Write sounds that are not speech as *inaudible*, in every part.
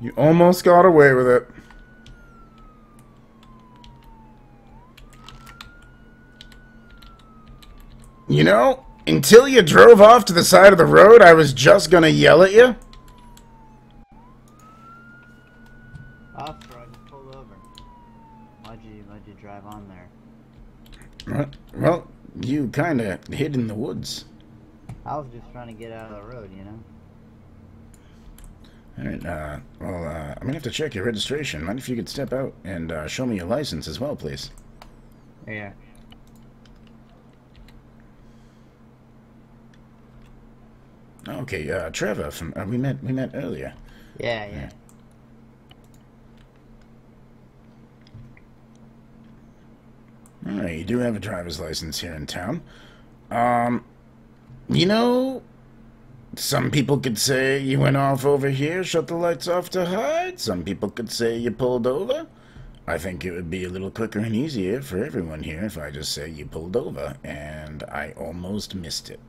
You almost got away with it. You know, until you drove off to the side of the road, I was just gonna yell at you. Officer, I just pulled over. Why'd you, why'd you drive on there? Well, well you kinda hid in the woods. I was just trying to get out of the road, you know? Alright, uh, well, uh, I'm gonna have to check your registration. Mind if you could step out and, uh, show me your license as well, please? Yeah. Okay, uh, Trevor from, uh, we met, we met earlier. Yeah, yeah. Alright, you do have a driver's license here in town. Um, you know, some people could say you went off over here, shut the lights off to hide. Some people could say you pulled over. I think it would be a little quicker and easier for everyone here if I just say you pulled over, and I almost missed it.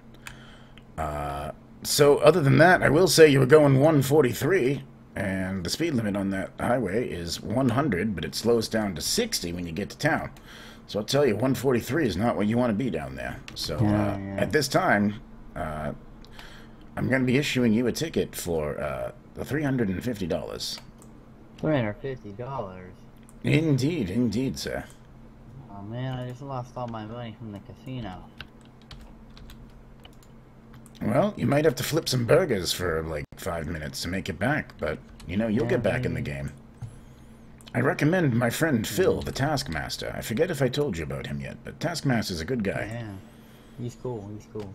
Uh, so other than that, I will say you were going 143, and the speed limit on that highway is 100, but it slows down to 60 when you get to town. So I'll tell you, 143 is not what you want to be down there. So uh, at this time, uh, I'm going to be issuing you a ticket for uh, the $350. Three hundred fifty dollars. Indeed, indeed, sir. Oh man, I just lost all my money from the casino. Well, you might have to flip some burgers for like five minutes to make it back, but you know, you'll Yeah, get back in the game. I recommend my friend Phil, the Taskmaster. I forget if I told you about him yet, but Taskmaster's a good guy. Yeah. He's cool, he's cool.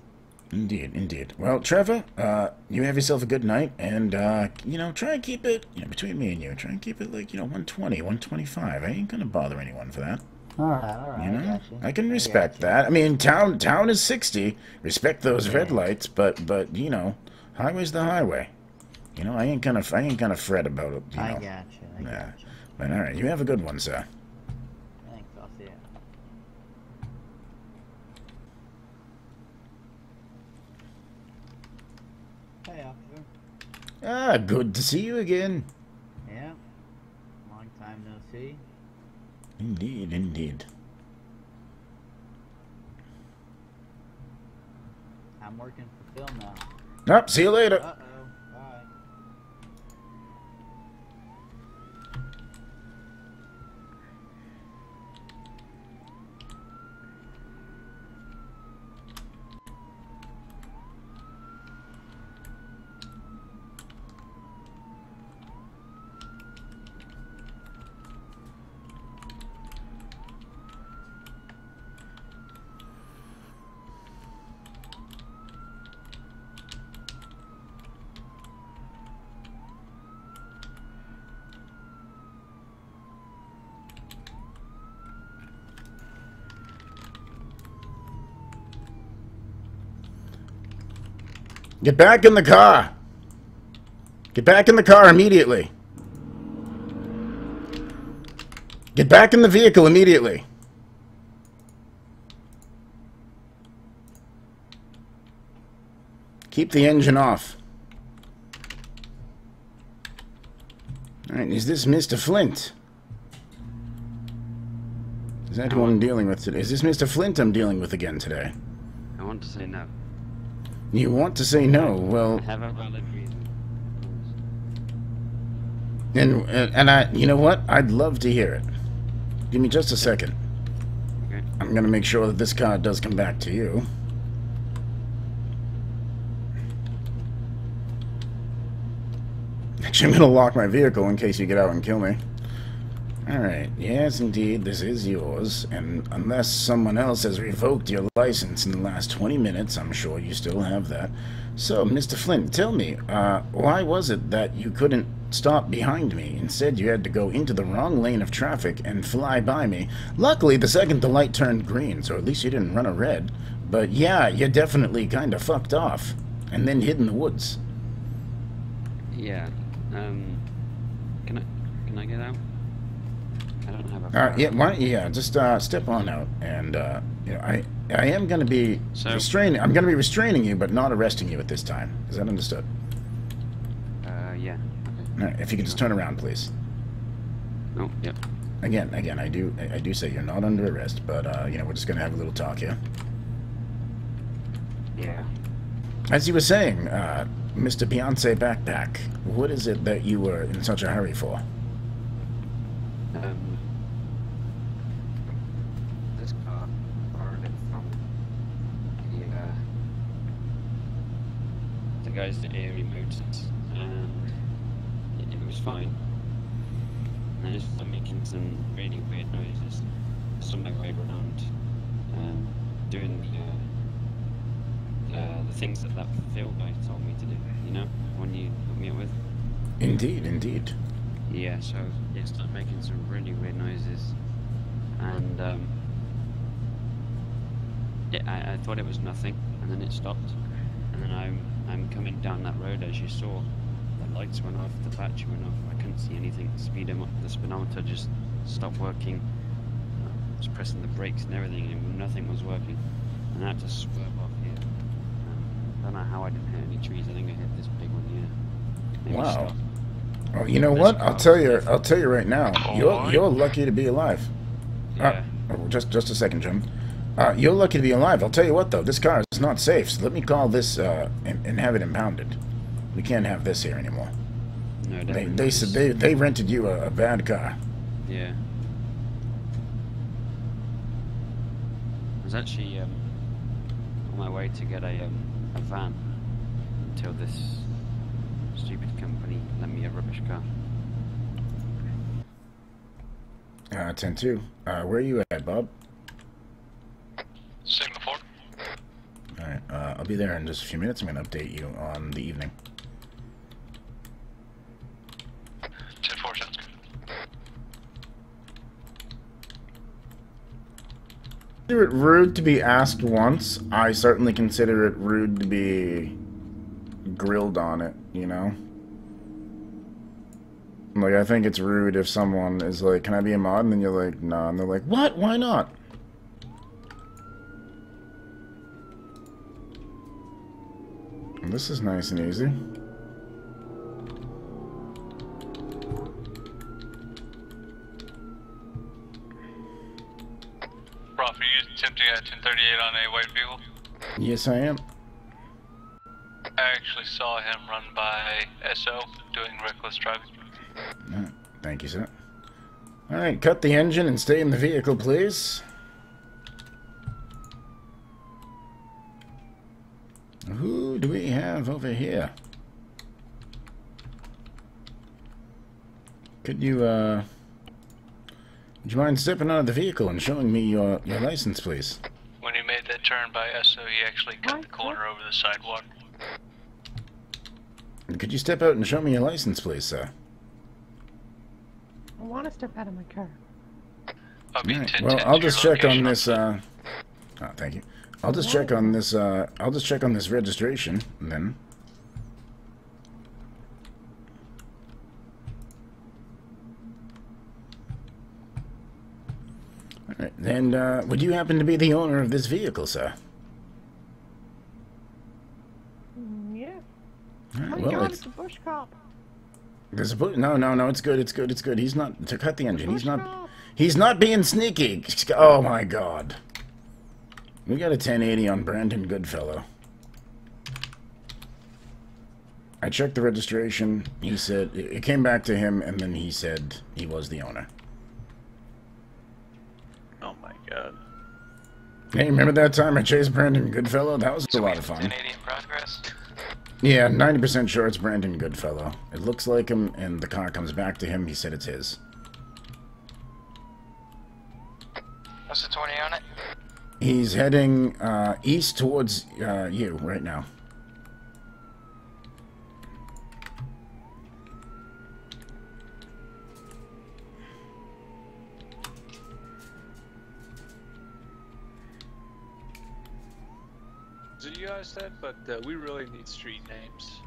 Indeed, indeed. Well, Trevor, uh, you have yourself a good night, and, uh, you know, try and keep it, you know, between me and you, try and keep it like, you know, 120, 125. I ain't gonna bother anyone for that. Alright, alright, You know, I. I can respect you. that. I mean, town town is sixty. Respect those red lights, but but you know, highway's the highway. You know, I ain't gonna I ain't gonna fret about it. You I got you, I Yeah. got you. But all right, you have a good one, sir. Thanks, I'll see ya. Hey, officer. Ah, good to see you again. Yeah. Long time no see. Indeed, indeed. I'm working for Phil now. Up, see you later. Uh oh. Get back in the car. Get back in the car immediately. Get back in the vehicle immediately. Keep the engine off. Alright, is this Mr. Flint? Is that who I'm dealing with today? Is this Mr. Flint I'm dealing with again today? I want to say no. You want to say no? Well, I have a valid reason. And and I, you know what? I'd love to hear it. Give me just a second. Okay. I'm gonna make sure that this car does come back to you. Actually, I'm gonna lock my vehicle in case you get out and kill me. Alright, yes indeed, this is yours, and unless someone else has revoked your license in the last 20 minutes, I'm sure you still have that. So, Mr. Flint, tell me, uh, why was it that you couldn't stop behind me? Instead, you had to go into the wrong lane of traffic and fly by me. Luckily, the second the light turned green, so at least you didn't run a red. But yeah, you definitely kinda fucked off, and then hid in the woods. Yeah. Um. Can I? Can I get out? I don't have a. Uh, car. yeah, why, yeah, just uh, step on out, and uh, you know, I I am going to be So- restraining. I'm going to be restraining you, but not arresting you at this time. Is that understood? Uh. Yeah. Okay. All right, if you could just turn around, please. Oh, yep. Again, again, I do, I do say you're not under arrest, but uh, you know, we're just gonna have a little talk here. Yeah. As you were saying, uh, Mr. Beyonce Backpack, what is it that you were in such a hurry for? Um, this car borrowed it from the, uh, the Airy Motors, and it, it was fine. And I just started making some really weird noises, on way around, um, doing the, uh, uh, the things that that Phil guy told me to do, you know, when you hooked me up with. Indeed, indeed. Yeah, so it started making some really weird noises, and um, yeah, I, I thought it was nothing, and then it stopped, and then I'm I'm coming down that road as you saw, the lights went off, the battery went off, I couldn't see anything, the speedometer, the speedometer just stopped working, I was pressing the brakes and everything, and nothing was working, and I had to swerve off here. Um, don't know how I didn't hit any trees. I think I hit this big one here. Maybe Wow. stopped. Well, you know what? I'll tell you. I'll tell you right now. You're you're lucky to be alive. Yeah. Uh, oh, just just a second, Jim. Uh, you're lucky to be alive. I'll tell you what, though. This car is not safe. So let me call this uh, and, and have it impounded. We can't have this here anymore. No, They they said they they rented you a, a bad car. Yeah. I was actually um, on my way to get a, um, a van until this stupid company lent me a rubbish car. Uh, ten two. Uh, where are you at, Bob? Signal 4. All right. Uh, I'll be there in just a few minutes. I'm going to update you on the evening. 10 4 sounds good. Consider it rude to be asked once. I certainly consider it rude to be grilled on it. You know. Like I think it's rude if someone is like, "Can I be a mod?" and then you're like, "No," and they're like, "What? Why not?" This is nice and easy. Rof, are you attempting at 1038 on a white vehicle? Yes, I am. I actually saw him run by SO doing reckless driving. Uh, Thank you, sir. All right, cut the engine and stay in the vehicle, please. Who do we have over here? Could you, uh... Would you mind stepping out of the vehicle and showing me your, your license, please? When he made that turn by SO, he actually cut the corner over the sidewalk. Could you step out and show me your license, please, sir? I want to step out of my car. I'll be All right, 10 Well, 10 I'll just check on this, uh... Oh, thank you. I'll just check on this, uh... I'll just check on this registration, then. Alright, and, uh, would you happen to be the owner of this vehicle, sir? Mm, yeah. Oh well, god, it's... it's a bush cop. There's a... No, no, no, it's good, it's good, it's good. He's not... To cut the engine, he's not... He's not being sneaky. Oh my god. We got a 1080 on Brandon Goodfellow. I checked the registration. He said it it came back to him, and then he said he was the owner. Oh my god. Hey, remember that time I chased Brandon Goodfellow? That was a lot of fun. 1080 in progress. Yeah, 90% sure it's Brandon Goodfellow. It looks like him, and the car comes back to him. He said it's his. What's the 20 on it? He's heading uh, east towards uh, you right now. So you guys said, but uh, we really need street names.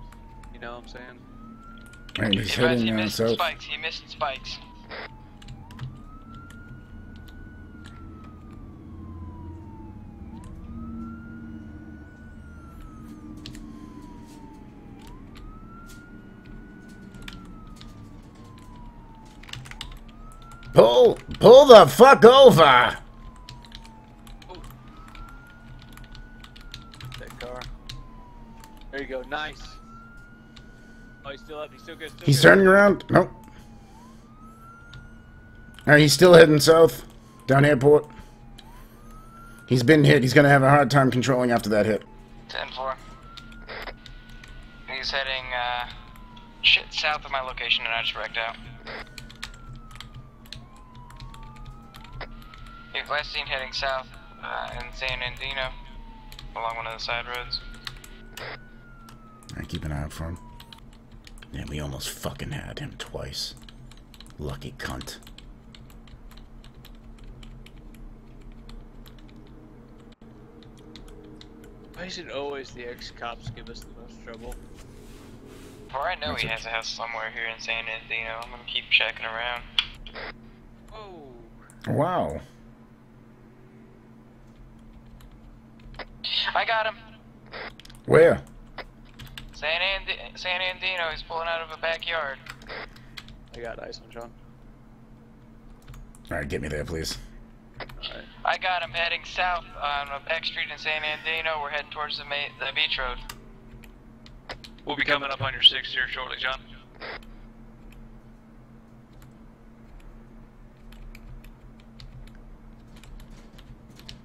You know what I'm saying? And he's Guys, heading you uh, missed south. spikes. You missed spikes. Pull, pull the fuck over. That car. There you go. Nice. Oh, he's still up. He's still good. Still He's good. turning around. Nope. All right, he's still heading south, down airport. He's been hit. He's gonna have a hard time controlling after that hit. 10-4. He's heading, uh, shit, south of my location and I just wrecked out. He's last seen heading south, uh, in San Andino, along one of the side roads. All right, keep an eye out for him. Yeah, we almost fucking had him twice. Lucky cunt. Why is it always the ex-cops give us the most trouble? For I know That's he a- has a house somewhere here in San Andino. I'm gonna keep checking around. Oh. Wow. I got him! Where? San, Andi- San Andino, he's pulling out of a backyard. I got ice on John. All right, get me there, please. Alright. I got him heading south on a back street in San Andino. We're heading towards the, the beach road. We'll be coming up on your six here shortly, John.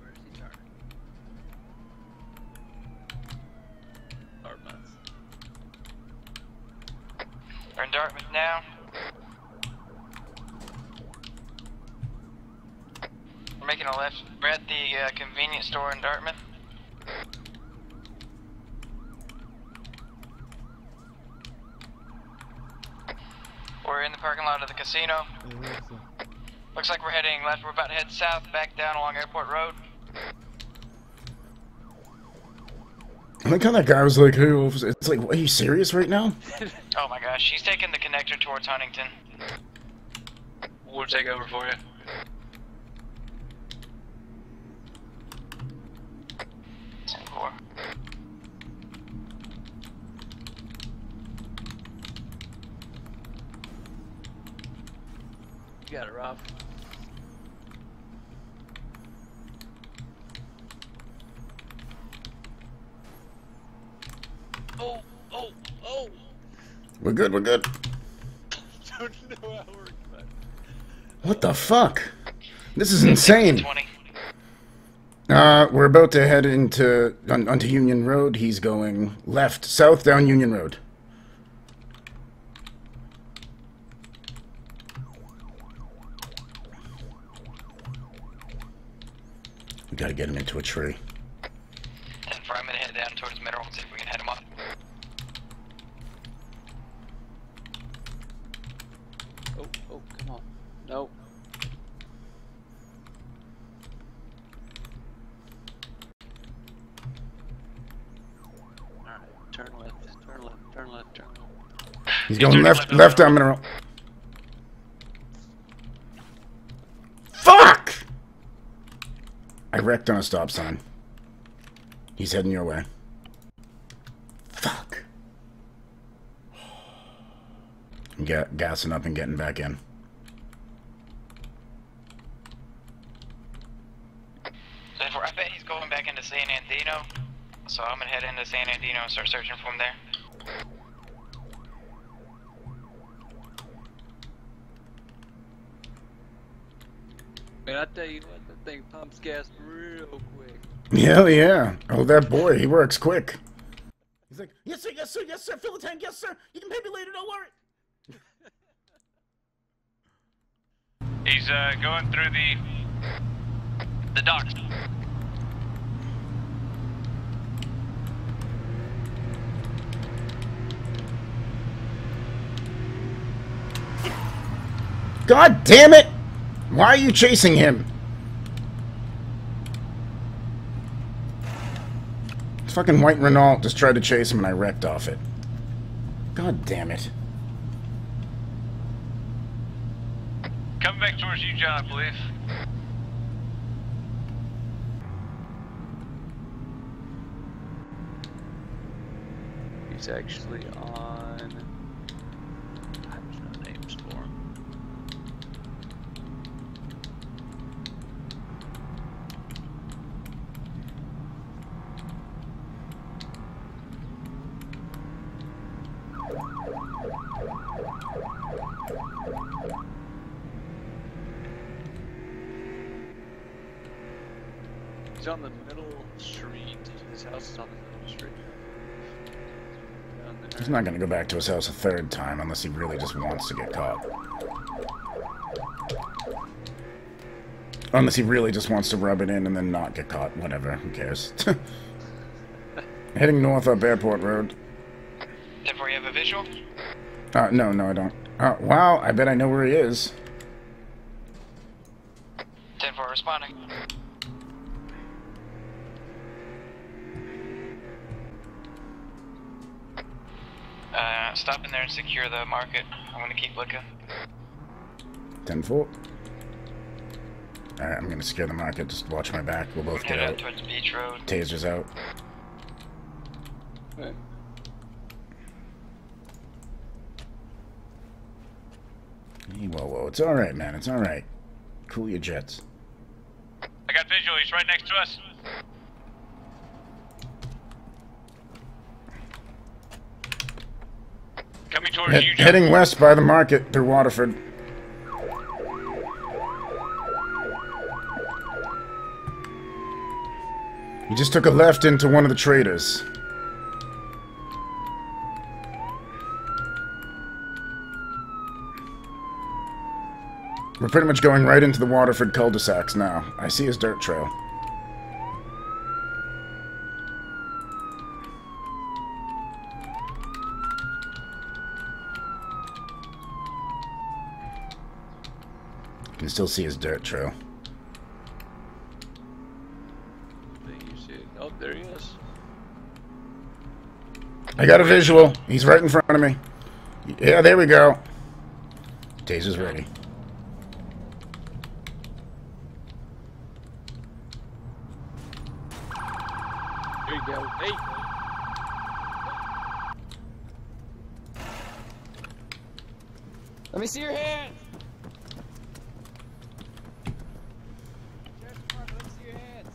Where is he turning? Dartmouth. We're in Dartmouth now. We're making a left. We're at the uh, convenience store in Dartmouth. We're in the parking lot of the casino. Hey, Looks like we're heading left. We're about to head south, back down along Airport Road. I like how that guy was like, "Hey, officer." It's like, are you serious right now? *laughs* Oh my gosh, she's taking the connector towards Huntington. We'll take over for you. Ten four. You got it, Rob. We're good, we're good. What the fuck? This is insane. Uh, we're about to head into on, onto Union Road. He's going left, south down Union Road. We gotta get him into a tree. And head down towards Mineral left. He's He's going turning left, left on left the down Mineral. Fuck! I wrecked on a stop sign. He's heading your way. Fuck. *sighs* I'm ga- gassing up and getting back in. Ten four. I bet he's going back into San Andino. So I'm gonna head into San Andino and start searching from there. Man, I tell you what, that thing pumps gas real quick. Hell yeah. Oh, that boy, he works quick. He's like, yes, sir, yes, sir, yes, sir, fill the tank, yes, sir. You can pay me later, don't worry. *laughs* He's uh, going through the the docks. God damn it! Why are you chasing him? Fucking white Renault just tried to chase him and I wrecked off it. God damn it. Coming back towards you, John, believe. He's actually on. There's no names for him. He's on the middle street. His house is on the middle street. Down there. He's not gonna go back to his house a third time unless he really just wants to get caught. Unless he really just wants to rub it in and then not get caught. Whatever, who cares? *laughs* Heading north up Airport Road. Therefore, you have a visual? Uh, no, no, I don't. Uh, wow, I bet I know where he is. And secure the market. I'm gonna keep looking. 10 4. Alright, I'm gonna secure the market. Just watch my back. We'll both Head get out out. towards Beach Road. Taser's out. Right. Hey, whoa, whoa. It's alright, man. It's alright. Cool your jets. I got visual. He's right next to us. Coming towards Head- you, heading west by the market through Waterford. He just took a left into one of the traders. We're pretty much going right into the Waterford cul-de-sacs now. I see his dirt trail. Can still see his dirt trail. Think you see it. Oh, there he is. I got a visual. He's right in front of me. Yeah, there we go. Taser's ready. There you go. Hey. Let me see your hands. Sheriff's Department, let me see your hands.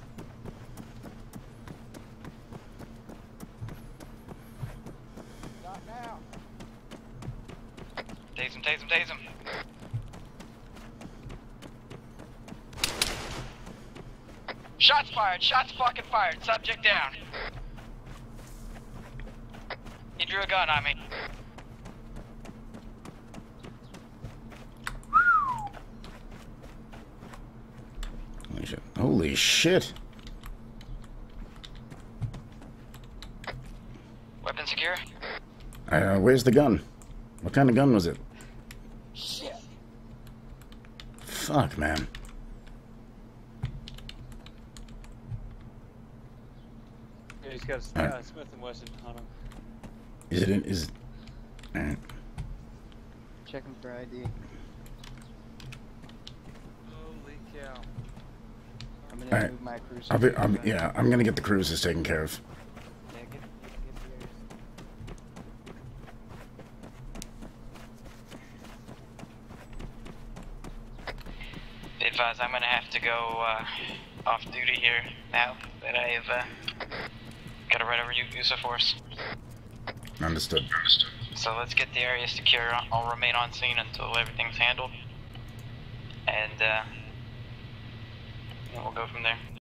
Not now. Tase him, tase him, tase him. Shots fucking fired. Subject down. He drew a gun on me. Holy shit. Holy shit. Weapon secure? Uh, where's the gun? What kind of gun was it? Shit. Fuck, man. Yeah, he's got a Alright. uh, Smith and Wesson on him. Is it in, is Alright. Checking for ID. Holy cow. I'm gonna Alright. move my cruiser. I'll be, I'm, yeah, I'm gonna get the cruises taken care of. Yeah, get, get, get yours. I'm gonna have to go uh, off duty here now that I've uh, got to right over U- use of force. Understood. So let's get the area secure. I'll remain on scene until everything's handled, and uh, and we'll go from there.